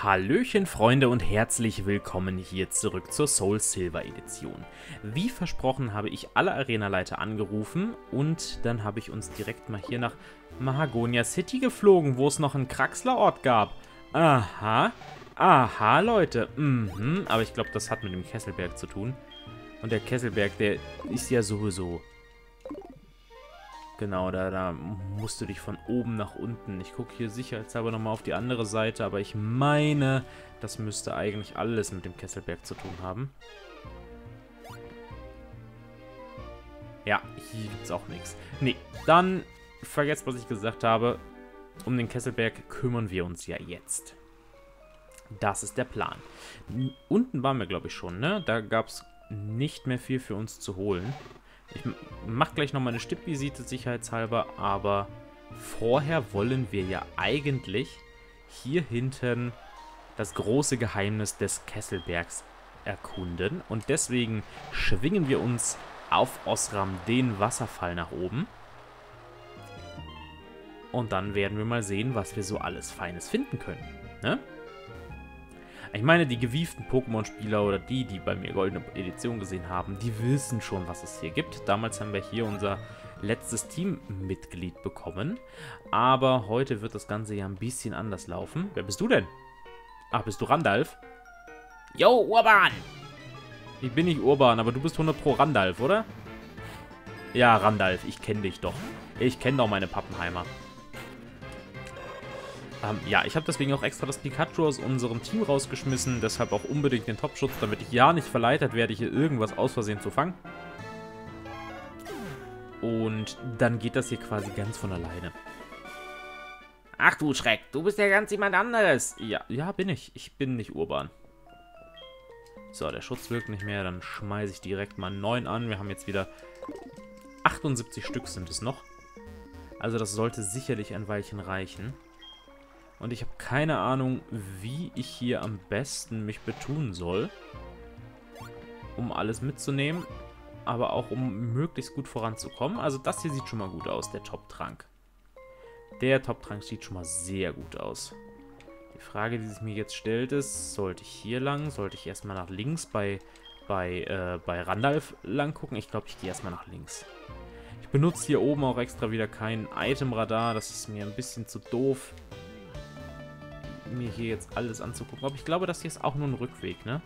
Hallöchen Freunde und herzlich willkommen hier zurück zur Soul Silver Edition. Wie versprochen habe ich alle Arenaleiter angerufen und dann habe ich uns direkt mal hier nach Mahagonia City geflogen, wo es noch einen Kraxler-Ort gab. Aha, aha Leute, mhm, aber ich glaube, das hat mit dem Kesselberg zu tun. Und der Kesselberg, der ist ja sowieso Genau, da, da musst du dich von oben nach unten. Ich gucke hier sicherheitshalber nochmal auf die andere Seite, aber ich meine, das müsste eigentlich alles mit dem Kesselberg zu tun haben. Ja, hier gibt es auch nichts. Nee, dann vergesst, was ich gesagt habe. Um den Kesselberg kümmern wir uns ja jetzt. Das ist der Plan. Unten waren wir, glaube ich, schon, ne? Da gab es nicht mehr viel für uns zu holen. Ich mache gleich nochmal eine Stippvisite sicherheitshalber, aber vorher wollen wir ja eigentlich hier hinten das große Geheimnis des Kesselbergs erkunden. Und deswegen schwingen wir uns auf Osram den Wasserfall nach oben. Und dann werden wir mal sehen, was wir so alles Feines finden können. Ne? Ich meine, die gewieften Pokémon-Spieler oder die, die bei mir Goldene Edition gesehen haben, die wissen schon, was es hier gibt. Damals haben wir hier unser letztes Teammitglied bekommen. Aber heute wird das Ganze ja ein bisschen anders laufen. Wer bist du denn? Ach, bist du Randalf? Yo, Urban! Ich bin nicht Urban, aber du bist 100 pro Randalf, oder? Ja, Randalf, ich kenne dich doch. Ich kenne doch meine Pappenheimer. Ähm, ja, ich habe deswegen auch extra das Pikachu aus unserem Team rausgeschmissen. Deshalb auch unbedingt den Topschutz, damit ich ja nicht verleitet werde, hier irgendwas aus Versehen zu fangen. Und dann geht das hier quasi ganz von alleine. Ach du Schreck, du bist ja ganz jemand anderes. Ja, ja, bin ich. Ich bin nicht urban. So, der Schutz wirkt nicht mehr. Dann schmeiße ich direkt mal 9 an. Wir haben jetzt wieder 78 Stück sind es noch. Also das sollte sicherlich ein Weilchen reichen. Und ich habe keine Ahnung, wie ich hier am besten mich betun soll. Um alles mitzunehmen. Aber auch um möglichst gut voranzukommen. Also das hier sieht schon mal gut aus, der Top-Trank. Der Top-Trank sieht schon mal sehr gut aus. Die Frage, die sich mir jetzt stellt, ist, sollte ich hier lang? Sollte ich erstmal nach links bei, bei, äh, bei Randalf lang gucken? Ich glaube, ich gehe erstmal nach links. Ich benutze hier oben auch extra wieder kein Item-Radar. Das ist mir ein bisschen zu doof mir hier jetzt alles anzugucken. Aber ich glaube, das hier ist auch nur ein Rückweg, ne?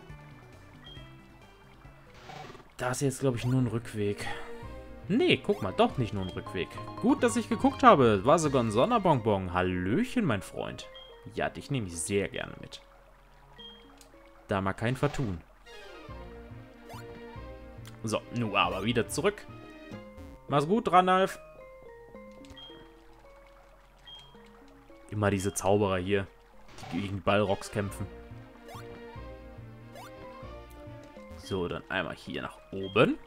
Das hier ist, glaube ich, nur ein Rückweg. Nee, guck mal, doch nicht nur ein Rückweg. Gut, dass ich geguckt habe. War sogar ein Sonderbonbon. Hallöchen, mein Freund. Ja, dich nehme ich sehr gerne mit. Da mal kein Vertun. So, nun aber wieder zurück. Mach's gut, Ranalf. Immer diese Zauberer hier gegen Ballrocks kämpfen. So, dann einmal hier nach oben.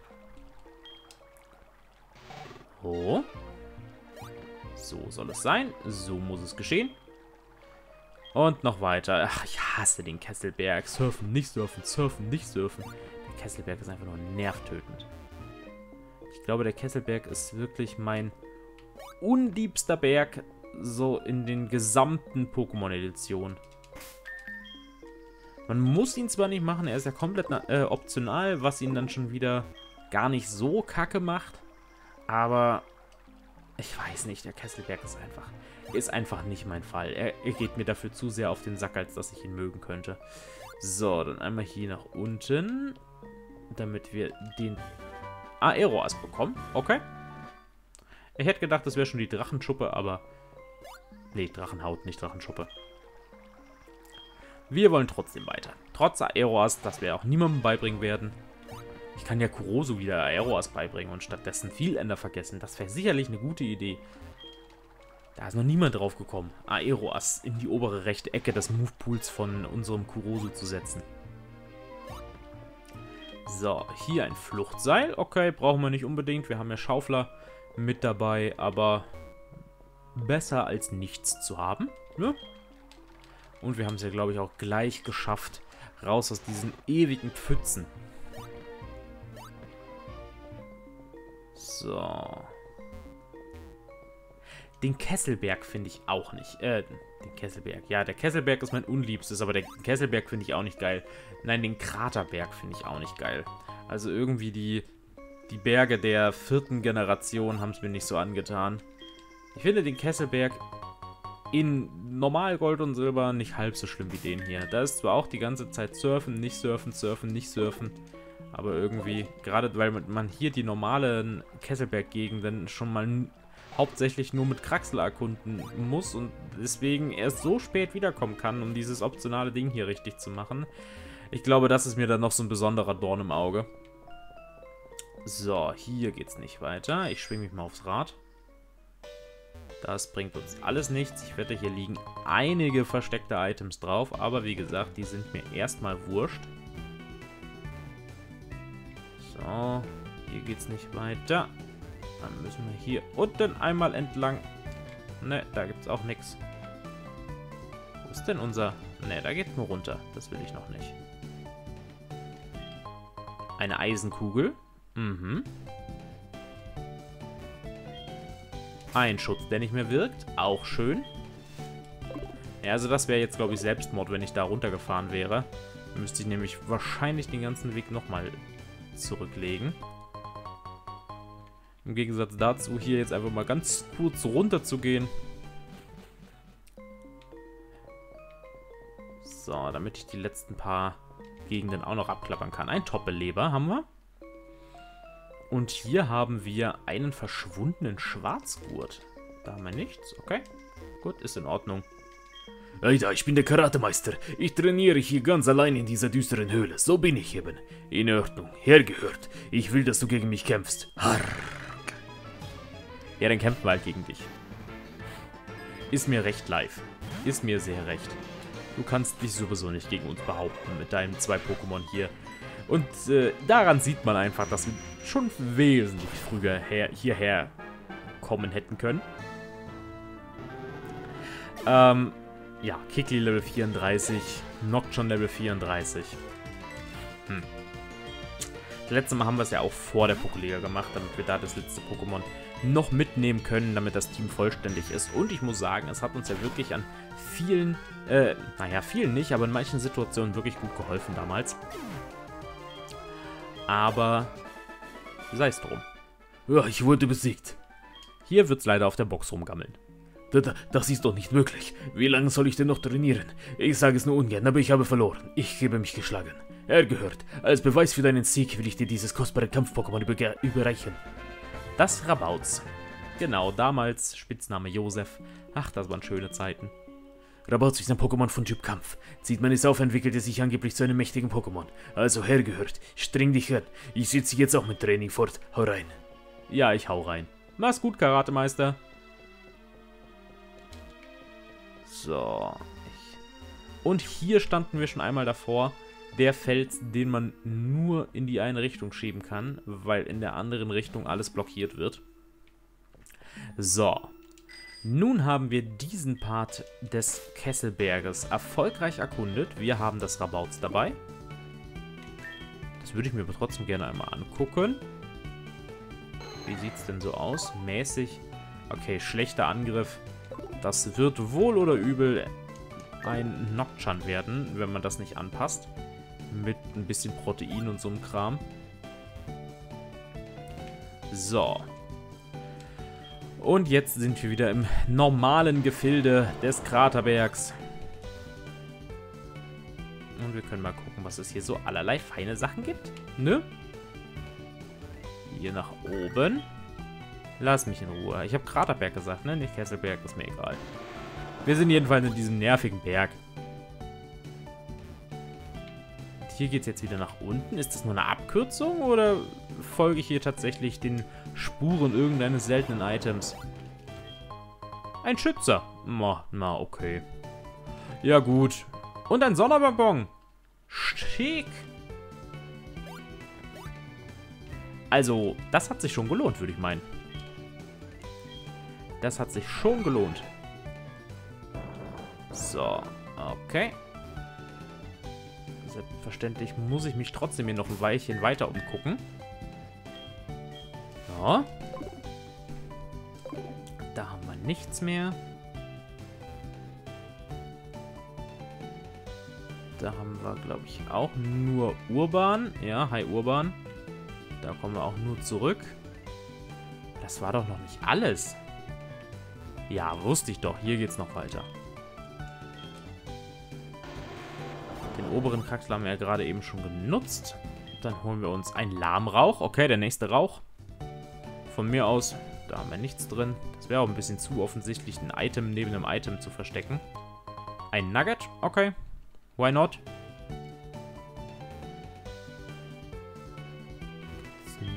Oh. So soll es sein. So muss es geschehen. Und noch weiter. Ach, ich hasse den Kesselberg. Surfen, nicht surfen, surfen, nicht surfen. Der Kesselberg ist einfach nur nervtötend. Ich glaube, der Kesselberg ist wirklich mein unliebster Berg so in den gesamten Pokémon-Editionen. Man muss ihn zwar nicht machen, er ist ja komplett äh, optional, was ihn dann schon wieder gar nicht so kacke macht. Aber ich weiß nicht, der Kesselberg ist einfach, ist einfach nicht mein Fall. Er, er geht mir dafür zu sehr auf den Sack, als dass ich ihn mögen könnte. So, dann einmal hier nach unten, damit wir den Aeroas bekommen. Okay. Ich hätte gedacht, das wäre schon die Drachenschuppe, aber Nee, Drachenhaut, nicht Drachenschuppe. Wir wollen trotzdem weiter. Trotz Aeroas, das wir auch niemandem beibringen werden. Ich kann ja Kuroso wieder Aeroas beibringen und stattdessen Vielender vergessen. Das wäre sicherlich eine gute Idee. Da ist noch niemand drauf gekommen, Aeroas in die obere rechte Ecke des Movepools von unserem Kuroso zu setzen. So, hier ein Fluchtseil. Okay, brauchen wir nicht unbedingt. Wir haben ja Schaufler mit dabei, aber besser als nichts zu haben. Ne? Und wir haben es ja, glaube ich, auch gleich geschafft, raus aus diesen ewigen Pfützen. So. Den Kesselberg finde ich auch nicht. Äh, den Kesselberg. Ja, der Kesselberg ist mein unliebstes, aber den Kesselberg finde ich auch nicht geil. Nein, den Kraterberg finde ich auch nicht geil. Also irgendwie die, die Berge der vierten Generation haben es mir nicht so angetan. Ich finde den Kesselberg in normal Gold und Silber nicht halb so schlimm wie den hier. Da ist zwar auch die ganze Zeit Surfen, nicht Surfen, Surfen, nicht Surfen. Aber irgendwie, gerade weil man hier die normalen Kesselberg-Gegenden schon mal hauptsächlich nur mit Kraxel erkunden muss und deswegen erst so spät wiederkommen kann, um dieses optionale Ding hier richtig zu machen. Ich glaube, das ist mir dann noch so ein besonderer Dorn im Auge. So, hier geht's nicht weiter. Ich schwinge mich mal aufs Rad. Das bringt uns alles nichts. Ich wette, hier liegen einige versteckte Items drauf, aber wie gesagt, die sind mir erstmal wurscht. So, hier geht's nicht weiter. Dann müssen wir hier unten einmal entlang. Ne, da gibt's auch nichts. Wo ist denn unser... Ne, da geht's nur runter. Das will ich noch nicht. Eine Eisenkugel. Mhm. Ein Schutz, der nicht mehr wirkt. Auch schön. Ja, also das wäre jetzt, glaube ich, Selbstmord, wenn ich da runtergefahren wäre. Dann müsste ich nämlich wahrscheinlich den ganzen Weg nochmal zurücklegen. Im Gegensatz dazu, hier jetzt einfach mal ganz kurz runter zu gehen. So, damit ich die letzten paar Gegenden auch noch abklappern kann. Ein Top-Beleber haben wir. Und hier haben wir einen verschwundenen Schwarzgurt. Da haben wir nichts, okay. Gut, ist in Ordnung. Alter, ich bin der Karatemeister. Ich trainiere hier ganz allein in dieser düsteren Höhle. So bin ich eben. In Ordnung, hergehört. Ich will, dass du gegen mich kämpfst. Hark. Ja, dann kämpfen wir halt gegen dich. Ist mir recht live. Ist mir sehr recht. Du kannst dich sowieso nicht gegen uns behaupten mit deinen zwei Pokémon hier. Und äh, daran sieht man einfach, dass wir schon wesentlich früher her hierher kommen hätten können. Ähm, ja, Kikli Level 34, Nocturne Level 34. Hm. Das letzte Mal haben wir es ja auch vor der Pokéliga gemacht, damit wir da das letzte Pokémon noch mitnehmen können, damit das Team vollständig ist. Und ich muss sagen, es hat uns ja wirklich an vielen, äh, naja, vielen nicht, aber in manchen Situationen wirklich gut geholfen damals. Aber sei es drum. Ja, ich wurde besiegt. Hier wird es leider auf der Box rumgammeln. Das ist doch nicht möglich. Wie lange soll ich denn noch trainieren? Ich sage es nur ungern, aber ich habe verloren. Ich gebe mich geschlagen. Er gehört. Als Beweis für deinen Sieg will ich dir dieses kostbare Kampf-Pokémon überreichen. Das Rabauz. Genau, damals Spitzname Josef. Ach, das waren schöne Zeiten. Rabauz ist ein Pokémon von Typ Kampf. Zieht man es auf, entwickelt er sich angeblich zu einem mächtigen Pokémon. Also hergehört. Streng dich an. Ich sitze jetzt auch mit Training fort. Hau rein. Ja, ich hau rein. Mach's gut, Karatemeister. So. Und hier standen wir schon einmal davor der Fels, den man nur in die eine Richtung schieben kann, weil in der anderen Richtung alles blockiert wird. So. Nun haben wir diesen Part des Kesselberges erfolgreich erkundet. Wir haben das Rabauz dabei. Das würde ich mir aber trotzdem gerne einmal angucken. Wie sieht es denn so aus? Mäßig. Okay, schlechter Angriff. Das wird wohl oder übel ein Nocturne werden, wenn man das nicht anpasst mit ein bisschen Protein und so einem Kram. So. Und jetzt sind wir wieder im normalen Gefilde des Kraterbergs. Und wir können mal gucken, was es hier so allerlei feine Sachen gibt. Ne? Hier nach oben. Lass mich in Ruhe. Ich habe Kraterberg gesagt, ne? Nicht Kesselberg, ist mir egal. Wir sind jedenfalls in diesem nervigen Berg. Hier geht es jetzt wieder nach unten. Ist das nur eine Abkürzung oder folge ich hier tatsächlich den Spuren irgendeines seltenen Items? Ein Schützer. Na, na, okay. Ja, gut. Und ein Sonderbonbon. Schick. Also, das hat sich schon gelohnt, würde ich meinen. Das hat sich schon gelohnt. So, okay. Selbstverständlich muss ich mich trotzdem hier noch ein Weilchen weiter umgucken. Da haben wir nichts mehr. Da haben wir, glaube ich, auch nur Urban. Ja, hi Urban. Da kommen wir auch nur zurück. Das war doch noch nicht alles. Ja, wusste ich doch. Hier geht's noch weiter. Den oberen Kraxel haben wir ja gerade eben schon genutzt. Dann holen wir uns einen Lahmrauch. Okay, der nächste Rauch. Von mir aus, da haben wir nichts drin. Das wäre auch ein bisschen zu offensichtlich, ein Item neben einem Item zu verstecken. Ein Nugget. Okay. Why not?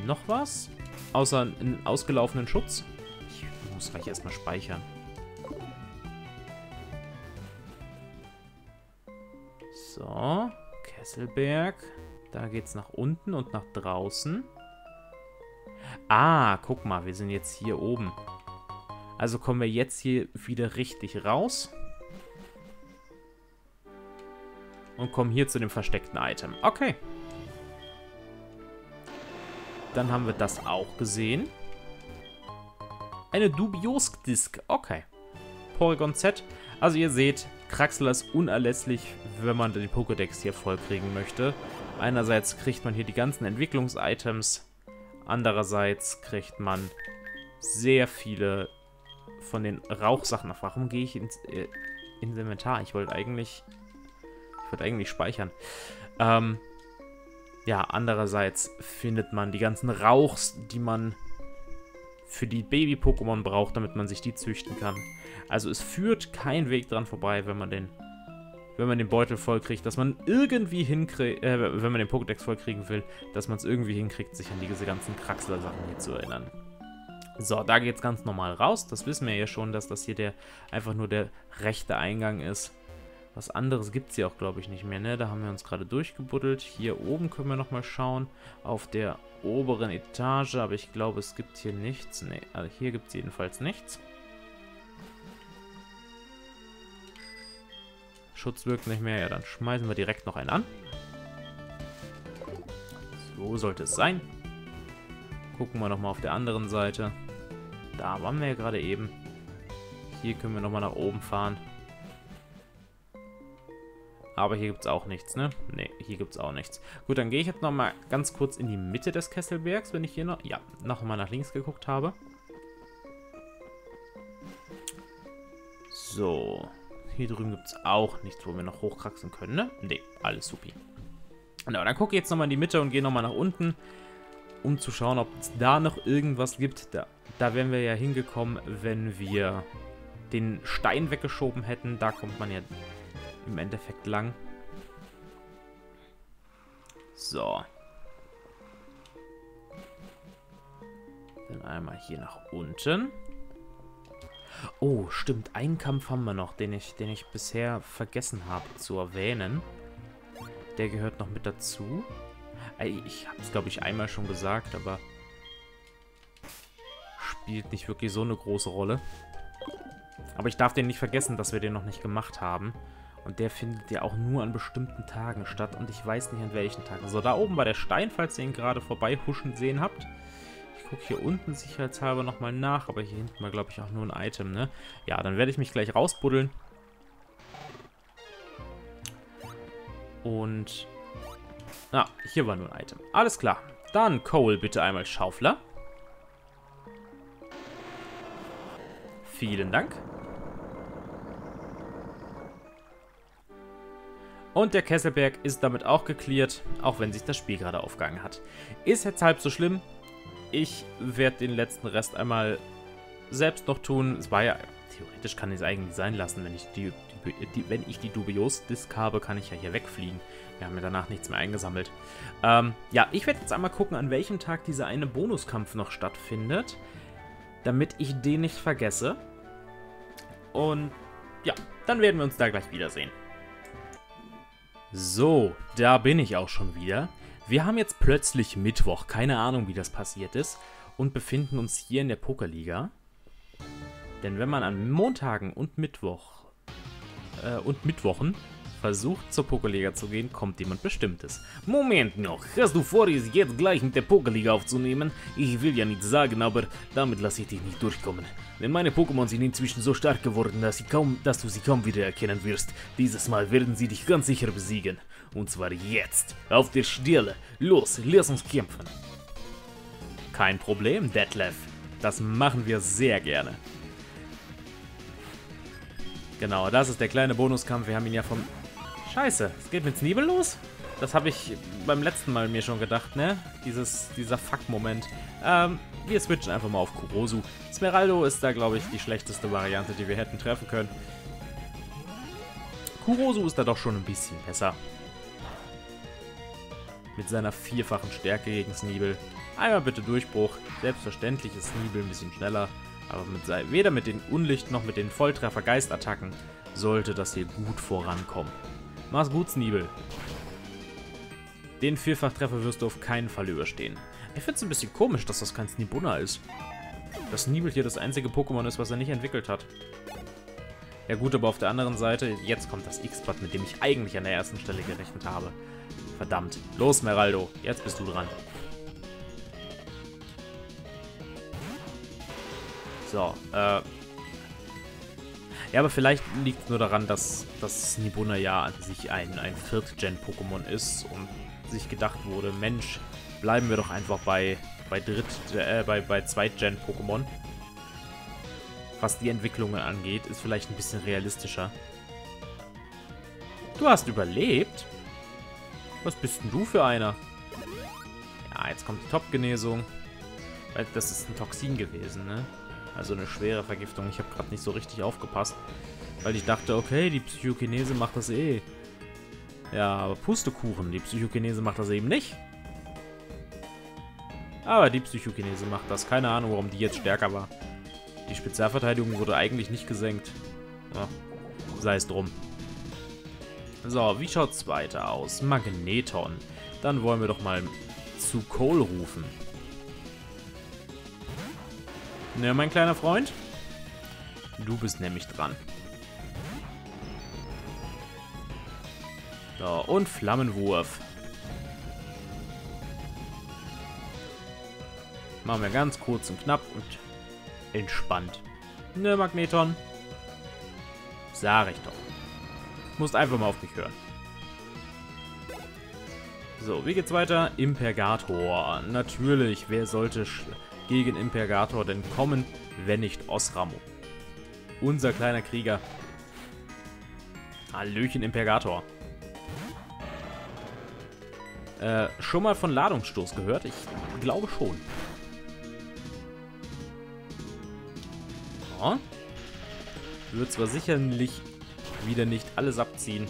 Noch was? Außer einen ausgelaufenen Schutz? Ich muss gleich erstmal speichern. So, Kesselberg. Da geht's nach unten und nach draußen. Ah, guck mal, wir sind jetzt hier oben. Also kommen wir jetzt hier wieder richtig raus. Und kommen hier zu dem versteckten Item. Okay. Dann haben wir das auch gesehen. Eine Dubios-Disk. Okay. Porygon Z. Also ihr seht, Kraxel ist unerlässlich, wenn man den Pokédex hier vollkriegen möchte. Einerseits kriegt man hier die ganzen Entwicklungs-Items. Andererseits kriegt man sehr viele von den Rauchsachen. Warum gehe ich ins, äh, Inventar? Ich wollte eigentlich... Ich wollte eigentlich speichern. Ähm, ja, andererseits findet man die ganzen Rauchs, die man für die Baby-Pokémon braucht, damit man sich die züchten kann. Also es führt kein Weg dran vorbei, wenn man den wenn man den Beutel vollkriegt, dass man irgendwie hinkriegt, äh, wenn man den Pokédex vollkriegen will, dass man es irgendwie hinkriegt, sich an diese ganzen Kraxler-Sachen hier zu erinnern. So, da geht es ganz normal raus. Das wissen wir ja schon, dass das hier der einfach nur der rechte Eingang ist. Was anderes gibt es hier auch, glaube ich, nicht mehr, ne? Da haben wir uns gerade durchgebuddelt. Hier oben können wir nochmal schauen. Auf der oberen Etage, aber ich glaube, es gibt hier nichts. Ne, also hier gibt es jedenfalls nichts. Schutz wirkt nicht mehr. Ja, dann schmeißen wir direkt noch einen an. So sollte es sein. Gucken wir nochmal auf der anderen Seite. Da waren wir ja gerade eben. Hier können wir nochmal nach oben fahren. Aber hier gibt es auch nichts, ne? Ne, hier gibt es auch nichts. Gut, dann gehe ich jetzt nochmal ganz kurz in die Mitte des Kesselbergs, wenn ich hier noch... Ja, nochmal nach links geguckt habe. So. Hier drüben gibt es auch nichts, wo wir noch hochkraxeln können, ne? Ne, alles supi. Genau, dann gucke ich jetzt nochmal in die Mitte und gehe nochmal nach unten, um zu schauen, ob es da noch irgendwas gibt. Da, da wären wir ja hingekommen, wenn wir den Stein weggeschoben hätten. Da kommt man ja im Endeffekt lang. So. Dann einmal hier nach unten. Oh, stimmt. Einen Kampf haben wir noch, den ich, den ich bisher vergessen habe zu erwähnen. Der gehört noch mit dazu. Ich habe es, glaube ich, einmal schon gesagt, aber spielt nicht wirklich so eine große Rolle. Aber ich darf den nicht vergessen, dass wir den noch nicht gemacht haben. Und der findet ja auch nur an bestimmten Tagen statt. Und ich weiß nicht an welchen Tagen. So, da oben war der Stein, falls ihr ihn gerade vorbei huschen sehen habt gucke hier unten sicherheitshalber nochmal nach, aber hier hinten war, glaube ich, auch nur ein Item, ne? Ja, dann werde ich mich gleich rausbuddeln. Und... Ah, hier war nur ein Item. Alles klar. Dann, Cole, bitte einmal Schaufler. Vielen Dank. Und der Kesselberg ist damit auch geklärt, auch wenn sich das Spiel gerade aufgegangen hat. Ist jetzt halb so schlimm, ich werde den letzten Rest einmal selbst noch tun. Es war ja, theoretisch kann ich es eigentlich sein lassen, wenn ich die, die, die wenn ich die Dubios-Disc habe, kann ich ja hier wegfliegen. Wir haben ja danach nichts mehr eingesammelt. Ähm, ja, ich werde jetzt einmal gucken, an welchem Tag dieser eine Bonuskampf noch stattfindet, damit ich den nicht vergesse. Und ja, dann werden wir uns da gleich wiedersehen. So, da bin ich auch schon wieder. Wir haben jetzt plötzlich Mittwoch, keine Ahnung, wie das passiert ist, und befinden uns hier in der Pokerliga. Denn wenn man an Montagen und Mittwoch äh, und Mittwochen versucht zur Pokeliga zu gehen, kommt jemand Bestimmtes. Moment noch, hast du vor, es jetzt gleich mit der Pokeliga aufzunehmen? Ich will ja nicht sagen, aber damit lasse ich dich nicht durchkommen. Denn meine Pokémon sind inzwischen so stark geworden, dass, kaum, dass du sie kaum wiedererkennen wirst. Dieses Mal werden sie dich ganz sicher besiegen. Und zwar jetzt. Auf der Stelle. Los, lass uns kämpfen. Kein Problem, Detlef. Das machen wir sehr gerne. Genau, das ist der kleine Bonuskampf. Wir haben ihn ja vom Scheiße, es geht mit Sneebel los? Das habe ich beim letzten Mal mir schon gedacht, ne? Dieses, dieser Fuck-Moment. Ähm, wir switchen einfach mal auf Kurosu. Smeraldo ist da, glaube ich, die schlechteste Variante, die wir hätten treffen können. Kurosu ist da doch schon ein bisschen besser. Mit seiner vierfachen Stärke gegen Sneebel. Einmal bitte Durchbruch. Selbstverständlich ist Sneebel ein bisschen schneller. Aber mit, weder mit den Unlicht noch mit den Volltreffer-Geistattacken sollte das hier gut vorankommen. Mach's gut, Sneebel. Den Vierfachtreffer wirst du auf keinen Fall überstehen. Ich find's ein bisschen komisch, dass das kein Snibunna ist. Dass Sneebel hier das einzige Pokémon ist, was er nicht entwickelt hat. Ja gut, aber auf der anderen Seite, jetzt kommt das X-Bad, mit dem ich eigentlich an der ersten Stelle gerechnet habe. Verdammt. Los, Meraldo, jetzt bist du dran. So, äh, ja, aber vielleicht liegt es nur daran, dass das Nibuna ja an sich ein, ein Viert-Gen-Pokémon ist und sich gedacht wurde, Mensch, bleiben wir doch einfach bei, bei Dritt-, äh, bei, bei Zweit-Gen-Pokémon. Was die Entwicklungen angeht, ist vielleicht ein bisschen realistischer. Du hast überlebt? Was bist denn du für einer? Ja, jetzt kommt die Top-Genesung. Das ist ein Toxin gewesen, ne? Also eine schwere Vergiftung. Ich habe gerade nicht so richtig aufgepasst. Weil ich dachte, okay, die Psychokinese macht das eh. Ja, aber Pustekuchen. Die Psychokinese macht das eben nicht. Aber die Psychokinese macht das. Keine Ahnung, warum die jetzt stärker war. Die Spezialverteidigung wurde eigentlich nicht gesenkt. Ja, sei es drum. So, wie schaut's weiter aus? Magneton. Dann wollen wir doch mal zu Cole rufen. Ne, mein kleiner Freund? Du bist nämlich dran. So, und Flammenwurf. Machen wir ganz kurz und knapp und entspannt. Ne, Magneton? Sag ich doch. Musst einfach mal auf mich hören. So, wie geht's weiter? Impergator. Natürlich, wer sollte gegen Impergator denn kommen, wenn nicht Osramo? Unser kleiner Krieger. Hallöchen, Impergator. Äh, schon mal von Ladungsstoß gehört? Ich glaube schon. Ja. Wird zwar sicherlich wieder nicht alles abziehen.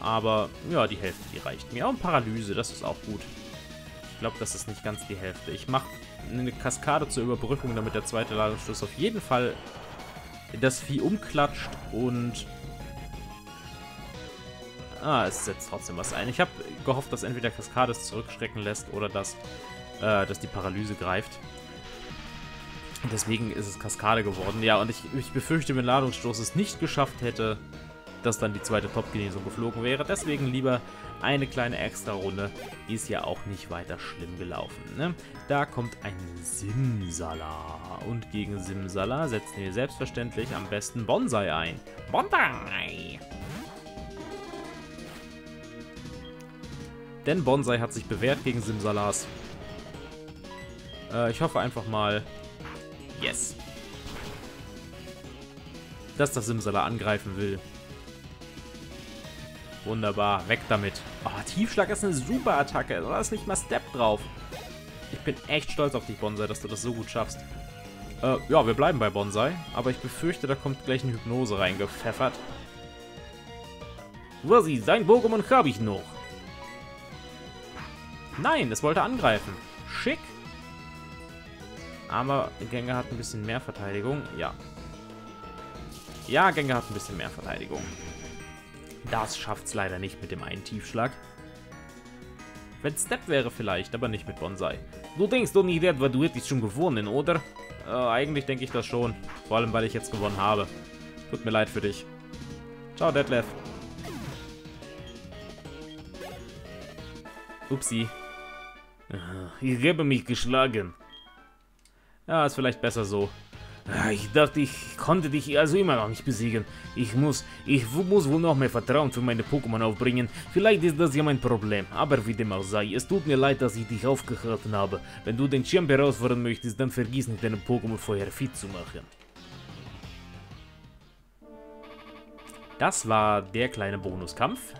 Aber, ja, die Hälfte, die reicht mir. Und Paralyse, das ist auch gut. Ich glaube, das ist nicht ganz die Hälfte. Ich mache eine Kaskade zur Überbrückung, damit der zweite Ladungsstoß auf jeden Fall das Vieh umklatscht und... Ah, es setzt trotzdem was ein. Ich habe gehofft, dass entweder Kaskade es zurückschrecken lässt oder dass, äh, dass die Paralyse greift. Deswegen ist es Kaskade geworden. Ja, und ich, ich befürchte, wenn Ladungsstoß es nicht geschafft hätte, dass dann die zweite Top-Genesung geflogen wäre. Deswegen lieber eine kleine Extra-Runde. Ist ja auch nicht weiter schlimm gelaufen. Ne? Da kommt ein Simsala. Und gegen Simsala setzen wir selbstverständlich am besten Bonsai ein. Bonsai! Denn Bonsai hat sich bewährt gegen Simsalas. Äh, ich hoffe einfach mal... Yes! Dass das Simsala angreifen will. Wunderbar, weg damit. Oh, Tiefschlag ist eine super Attacke. Da ist nicht mal Step drauf. Ich bin echt stolz auf dich, Bonsai, dass du das so gut schaffst. Äh, ja, wir bleiben bei Bonsai. Aber ich befürchte, da kommt gleich eine Hypnose reingepfeffert. Ist? Sein Pokémon habe ich noch. Nein, es wollte angreifen. Schick. Aber Gengar hat ein bisschen mehr Verteidigung. Ja. Ja, Gengar hat ein bisschen mehr Verteidigung. Das schafft's leider nicht mit dem einen Tiefschlag. Wenn Step wäre vielleicht, aber nicht mit Bonsai. Du denkst doch nicht etwa, du hättest schon gewonnen, oder? Äh, eigentlich denke ich das schon. Vor allem, weil ich jetzt gewonnen habe. Tut mir leid für dich. Ciao, Detlef. Upsi. Ich habe mich geschlagen. Ja, ist vielleicht besser so. Ah, Ich dachte, ich konnte dich also immer noch nicht besiegen. Ich muss, ich muss wohl noch mehr Vertrauen für meine Pokémon aufbringen. Vielleicht ist das ja mein Problem. Aber wie dem auch sei, es tut mir leid, dass ich dich aufgehalten habe. Wenn du den Champ herausfordern möchtest, dann vergiss nicht, deinen Pokémon vorher fit zu machen. Das war der kleine Bonuskampf.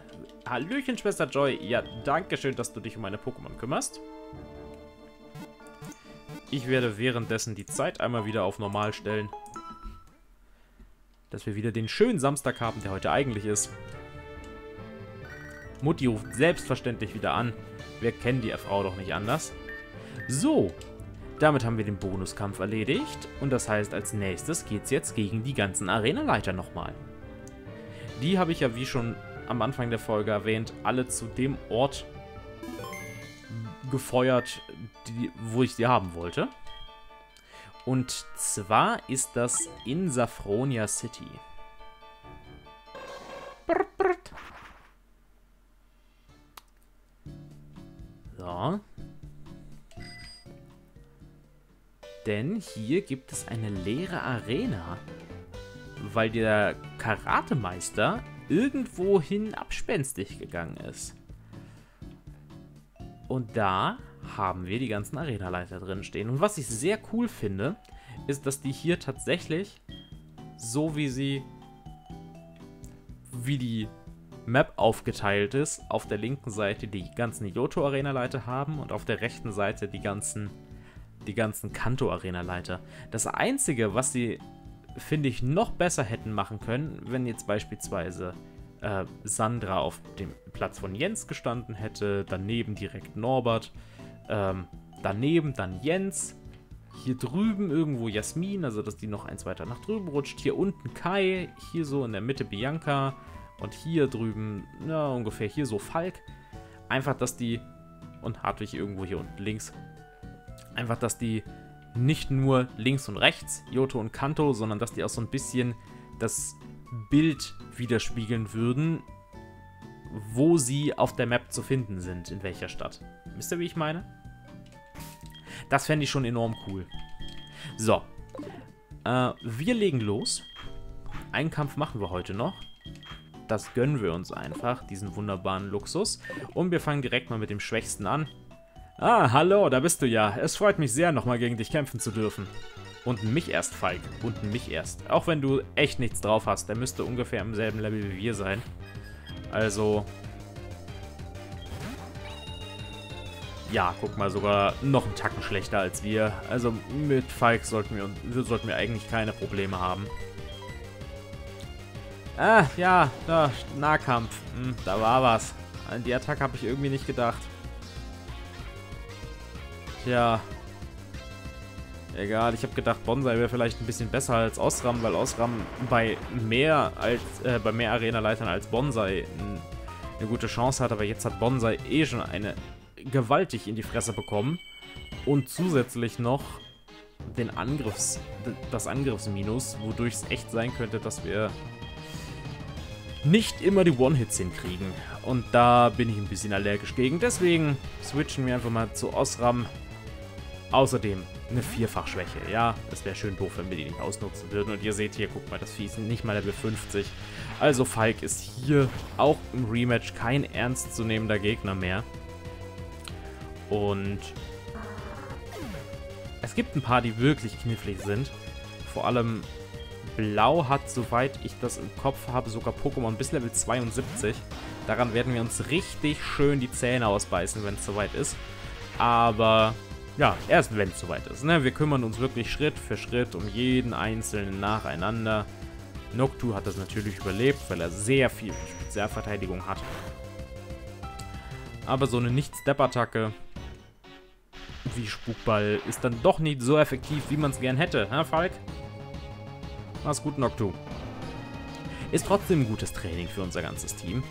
Hallöchen, Schwester Joy. Ja, danke schön, dass du dich um meine Pokémon kümmerst. Ich werde währenddessen die Zeit einmal wieder auf normal stellen. Dass wir wieder den schönen Samstag haben, der heute eigentlich ist. Mutti ruft selbstverständlich wieder an. Wir kennen die Frau doch nicht anders. So, damit haben wir den Bonuskampf erledigt. Und das heißt, als nächstes geht es jetzt gegen die ganzen Arenaleiter nochmal. Die habe ich ja, wie schon am Anfang der Folge erwähnt, alle zu dem Ort gefeuert, die, wo ich sie haben wollte. Und zwar ist das in Safronia City. So. Denn hier gibt es eine leere Arena weil der Karatemeister irgendwohin abspenstig gegangen ist. Und da haben wir die ganzen Arenaleiter drin stehen. Und was ich sehr cool finde, ist, dass die hier tatsächlich, so wie sie, wie die Map aufgeteilt ist, auf der linken Seite die ganzen Yoto-Arenaleiter haben und auf der rechten Seite die ganzen, die ganzen Kanto-Arenaleiter. Das Einzige, was sie finde ich, noch besser hätten machen können, wenn jetzt beispielsweise äh, Sandra auf dem Platz von Jens gestanden hätte, daneben direkt Norbert, ähm, daneben dann Jens, hier drüben irgendwo Jasmin, also dass die noch eins weiter nach drüben rutscht, hier unten Kai, hier so in der Mitte Bianca und hier drüben, na, ungefähr hier so Falk. Einfach, dass die, und Hartwig irgendwo hier unten links, einfach, dass die nicht nur links und rechts, Yoto und Kanto, sondern dass die auch so ein bisschen das Bild widerspiegeln würden, wo sie auf der Map zu finden sind, in welcher Stadt. Wisst ihr, wie ich meine? Das fände ich schon enorm cool. So. Äh, wir legen los. Einen Kampf machen wir heute noch. Das gönnen wir uns einfach, diesen wunderbaren Luxus. Und wir fangen direkt mal mit dem Schwächsten an. Ah, hallo, da bist du ja. Es freut mich sehr, nochmal gegen dich kämpfen zu dürfen. Und mich erst, Falk. Und mich erst. Auch wenn du echt nichts drauf hast. Der müsste ungefähr im selben Level wie wir sein. Also... Ja, guck mal, sogar noch einen Tacken schlechter als wir. Also mit Falk sollten wir, sollten wir eigentlich keine Probleme haben. Ah, ja, da, Nahkampf. Hm, da war was. An die Attacke habe ich irgendwie nicht gedacht. Tja. Egal, ich habe gedacht, Bonsai wäre vielleicht ein bisschen besser als Osram, weil Osram bei mehr als äh, bei mehr Arena-Leitern als Bonsai n- eine gute Chance hat, aber jetzt hat Bonsai eh schon eine gewaltig in die Fresse bekommen und zusätzlich noch den Angriffs das Angriffsminus, wodurch es echt sein könnte, dass wir nicht immer die One-Hits hinkriegen. Und da bin ich ein bisschen allergisch gegen. Deswegen switchen wir einfach mal zu Osram. Außerdem eine Vierfachschwäche. Ja, es wäre schön doof, wenn wir die nicht ausnutzen würden. Und ihr seht hier, guckt mal, das Vieh ist nicht mal Level 50. Also Falk ist hier auch im Rematch kein ernstzunehmender Gegner mehr. Und es gibt ein paar, die wirklich knifflig sind. Vor allem Blau hat, soweit ich das im Kopf habe, sogar Pokémon bis Level 72. Daran werden wir uns richtig schön die Zähne ausbeißen, wenn es soweit ist. Aber ja, erst wenn es soweit ist. Ne? Wir kümmern uns wirklich Schritt für Schritt um jeden einzelnen nacheinander. Noctu hat das natürlich überlebt, weil er sehr viel Spezialverteidigung hat. Aber so eine Nicht-Step-Attacke wie Spukball ist dann doch nicht so effektiv, wie man es gern hätte, ha, Falk? Mach's gut, Noctu. Ist trotzdem ein gutes Training für unser ganzes Team.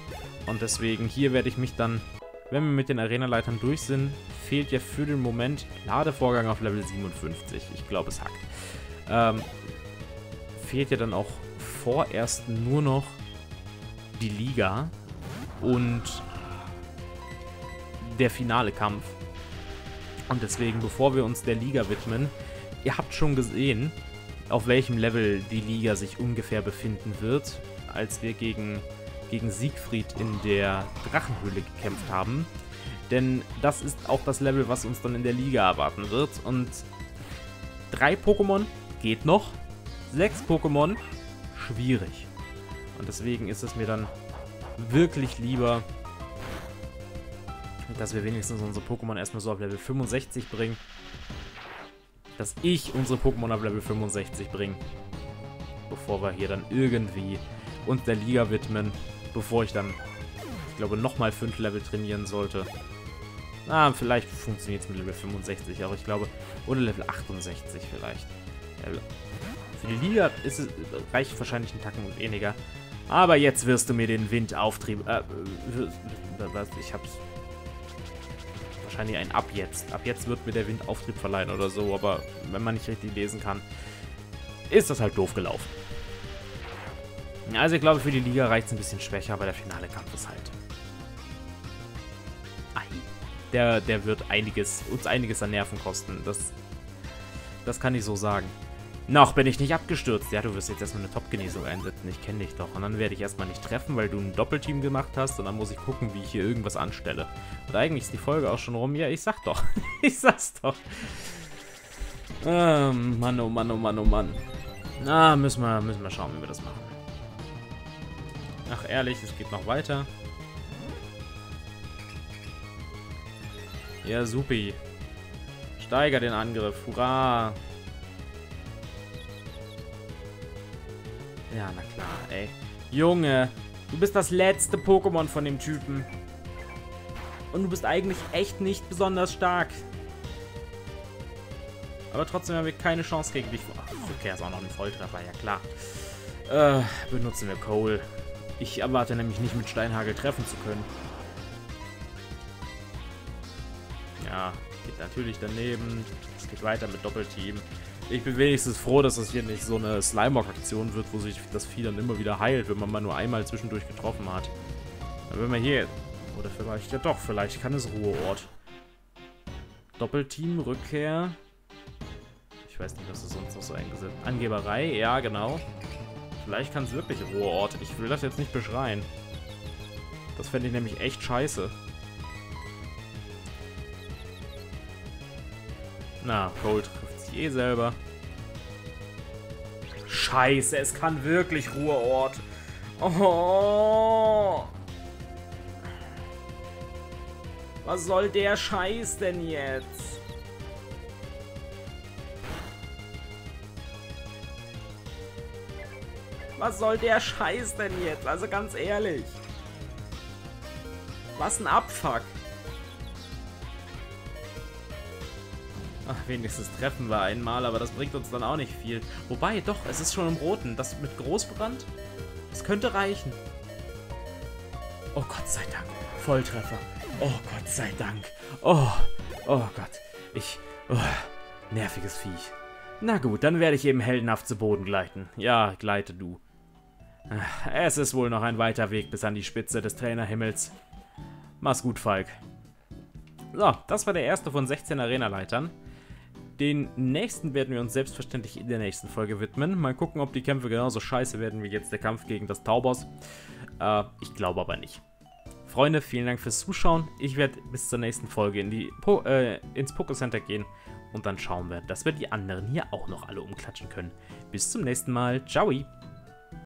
Und deswegen hier werde ich mich dann, wenn wir mit den Arenaleitern durch sind, fehlt ja für den Moment Ladevorgang auf Level 57. Ich glaube, es hackt. Ähm, fehlt ja dann auch vorerst nur noch die Liga und der finale Kampf. Und deswegen, bevor wir uns der Liga widmen, ihr habt schon gesehen, auf welchem Level die Liga sich ungefähr befinden wird, als wir gegen, gegen Siegfried in der Drachenhöhle gekämpft haben. Denn das ist auch das Level, was uns dann in der Liga erwarten wird. Und drei Pokémon geht noch, sechs Pokémon schwierig. Und deswegen ist es mir dann wirklich lieber, dass wir wenigstens unsere Pokémon erstmal so auf Level 65 bringen. Dass ich unsere Pokémon auf Level 65 bringe. Bevor wir hier dann irgendwie uns der Liga widmen. Bevor ich dann, ich glaube, nochmal 5 Level trainieren sollte. Ah, vielleicht funktioniert es mit Level 65, aber ich glaube, oder Level 68 vielleicht. Für die Liga ist es, reicht wahrscheinlich ein Tacken weniger. Aber jetzt wirst du mir den Windauftrieb... Äh, was? Ich hab's... Wahrscheinlich ein Ab jetzt. Ab jetzt wird mir der Windauftrieb verleihen oder so, aber wenn man nicht richtig lesen kann, ist das halt doof gelaufen. Also ich glaube, für die Liga reicht es ein bisschen schwächer, aber der finale Kampf ist halt... Der, der wird einiges, uns einiges an Nerven kosten. Das, das kann ich so sagen. Noch bin ich nicht abgestürzt. Ja, du wirst jetzt erstmal eine Top-Genesung einsetzen. Ich kenne dich doch. Und dann werde ich erstmal nicht treffen, weil du ein Doppelteam gemacht hast. Und dann muss ich gucken, wie ich hier irgendwas anstelle. Und eigentlich ist die Folge auch schon rum. Ja, ich sag doch. ich sag's doch. Ähm, Mann, oh Mann, oh Mann, oh Mann. Na, müssen wir, müssen wir schauen, wie wir das machen. Ach, ehrlich, es geht noch weiter. Ja, supi. Steiger den Angriff. Hurra. Ja, na klar, ey. Junge, du bist das letzte Pokémon von dem Typen. Und du bist eigentlich echt nicht besonders stark. Aber trotzdem haben wir keine Chance gegen dich. Ach, okay, ist auch noch ein Volltreffer, ja klar. Äh, benutzen wir Cole. Ich erwarte nämlich nicht mit Steinhagel treffen zu können. Ja, geht natürlich daneben. Es geht weiter mit Doppelteam. Ich bin wenigstens froh, dass das hier nicht so eine Slimeock-Aktion wird, wo sich das Vieh dann immer wieder heilt, wenn man mal nur einmal zwischendurch getroffen hat. Aber wenn man hier... Oder vielleicht... Ja doch, vielleicht kann es Ruheort. Doppelteam, Rückkehr. Ich weiß nicht, was es sonst noch so eingesetzt Angeberei, ja, genau. Vielleicht kann es wirklich Ruheort. Ich will das jetzt nicht beschreien. Das fände ich nämlich echt scheiße. Na, Cold sich eh selber. Scheiße, es kann wirklich Ruheort. Oh. Was soll der Scheiß denn jetzt? Was soll der Scheiß denn jetzt? Also ganz ehrlich. Was ein Abfuck. Ach, wenigstens treffen wir einmal, aber das bringt uns dann auch nicht viel. Wobei, doch, es ist schon im Roten. Das mit Großbrand, das könnte reichen. Oh Gott sei Dank. Volltreffer. Oh Gott sei Dank. Oh, oh Gott. Ich, oh, nerviges Viech. Na gut, dann werde ich eben heldenhaft zu Boden gleiten. Ja, gleite du. Es ist wohl noch ein weiter Weg bis an die Spitze des Trainerhimmels. Mach's gut, Falk. So, das war der erste von 16 Arena-Leitern. Den nächsten werden wir uns selbstverständlich in der nächsten Folge widmen. Mal gucken, ob die Kämpfe genauso scheiße werden wie jetzt der Kampf gegen das Taubos. Äh, ich glaube aber nicht. Freunde, vielen Dank fürs Zuschauen. Ich werde bis zur nächsten Folge in die po äh, ins Pokécenter gehen und dann schauen wir, dass wir die anderen hier auch noch alle umklatschen können. Bis zum nächsten Mal. Ciao!